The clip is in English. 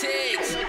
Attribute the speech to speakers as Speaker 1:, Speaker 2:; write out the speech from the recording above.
Speaker 1: takes.